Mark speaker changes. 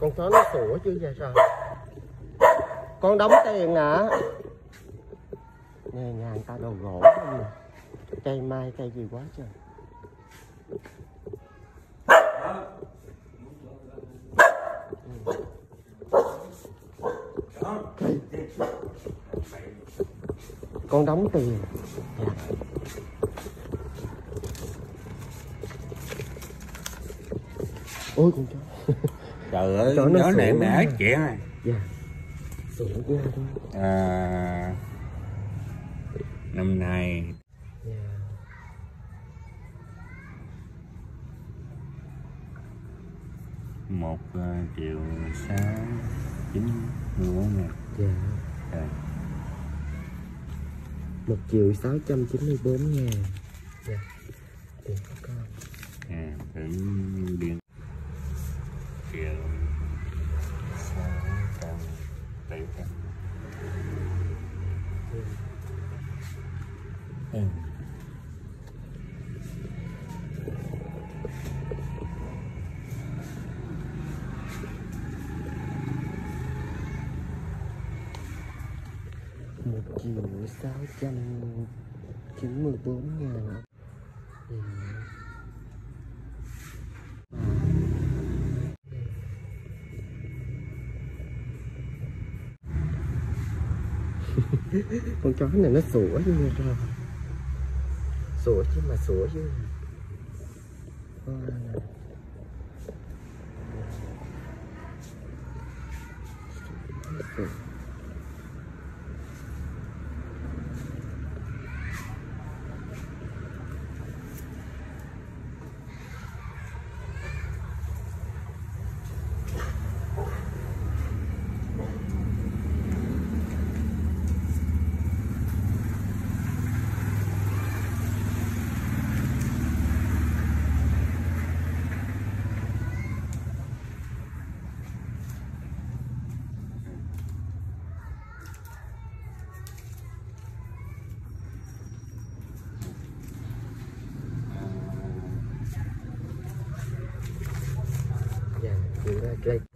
Speaker 1: con chó nó sủa chứ vậy sao? Con đóng tiền hả? Nghe nhà người ta đồ gỗ không nè. Cây mai, cây gì quá trời. Con đóng tiền. Dạ. Ôi con chó.
Speaker 2: Trời ơi
Speaker 1: Chó nó sủa
Speaker 2: nè
Speaker 1: quá.
Speaker 2: chuyện này.
Speaker 1: Dạ. Sủa luôn
Speaker 2: à, năm nay.
Speaker 1: Dạ.
Speaker 2: Một ờ, triệu sáu chín mươi bốn ngàn
Speaker 1: dạ. Một triệu sáu trăm chín mươi bốn ngàn dạ. Tiền của con.
Speaker 2: À, thử điện triệu sáu trăm bảy trăm ừ.
Speaker 1: một triệu sáu trăm chín mươi bốn ngàn con chó này nó sủa như nghe không sủa chứ mà sủa chứ Thank you. that